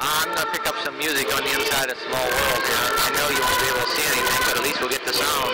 I'm going to pick up some music on the inside of Small World. You? I know you won't be able to see anything, but at least we'll get the sound.